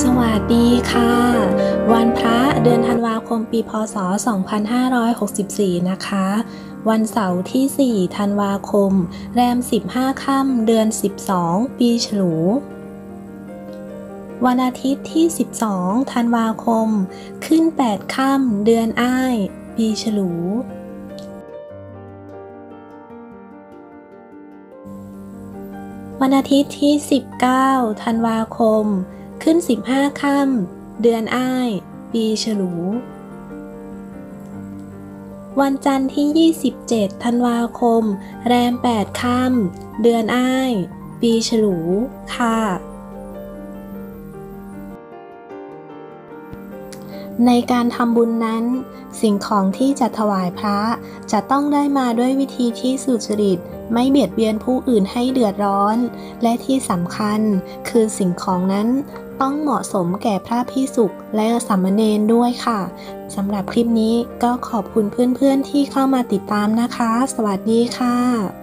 สวัสดีค่ะ วันพระเดือนธันวาคมปีพศ 2564 นะคะ วันเสาร์ที่ 4 ธันวาคม แรม 15 ค่ำเดือน 12 ปีฉลู วันอาทิตย์ที่ 12 ธันวาคม ขึ้น 8 ค่ำเดือนอ้าย ปีฉลูวันอาทิตย์ที่ 19 ธันวาคม ขึ้น 15ค่ำเดือนอ้าย ปีฉลู วันจันทร์ที่ 27 ธันวาคม แรม 8ค่ำเดือนอ้าย ปีฉลู ค่ะ ในการทำบุญนั้น สิ่งของที่จะถวายพระจะต้องได้มาด้วยวิธีที่สุจริตไม่เบียดเบียนผู้อื่นให้เดือดร้อน และที่สำคัญคือสิ่งของนั้น ต้องเหมาะสมแก่พระพิสุกและสามเณรด้วยค่ะสำหรับคลิปนี้ก็ขอบคุณเพื่อนๆที่เข้ามาติดตามนะคะ สวัสดีค่ะ